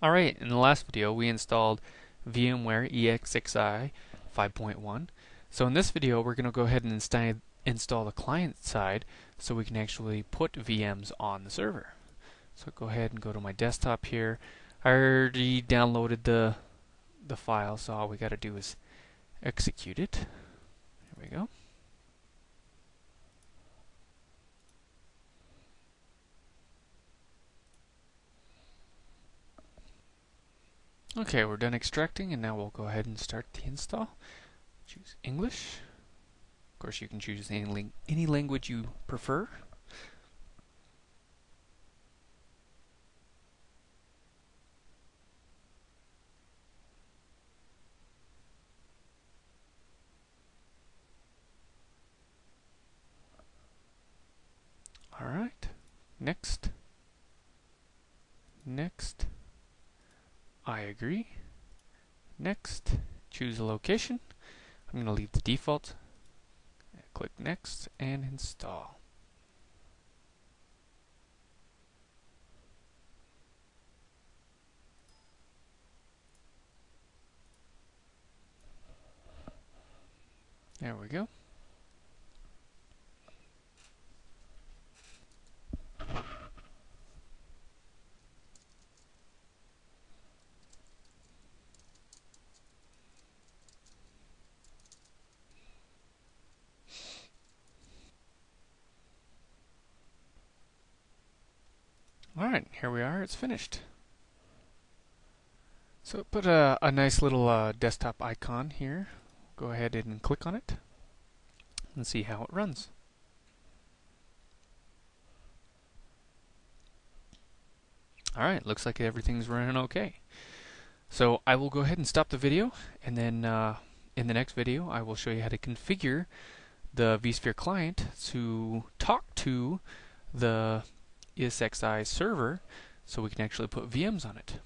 Alright, in the last video we installed VMware ESXi 5.1. So in this video we're going to go ahead and insta install the client side so we can actually put VMs on the server. So go ahead and go to my desktop here. I already downloaded the the file so all we got to do is execute it. There we go. Okay, we're done extracting and now we'll go ahead and start the install. Choose English. Of course you can choose any, any language you prefer. Alright, next, next. I agree. Next, choose a location. I'm going to leave the default. Click Next and install. There we go. Alright, here we are, it's finished. So put a, a nice little uh, desktop icon here. Go ahead and click on it and see how it runs. Alright, looks like everything's running okay. So I will go ahead and stop the video and then uh, in the next video I will show you how to configure the vSphere client to talk to the ESXi server so we can actually put VMs on it.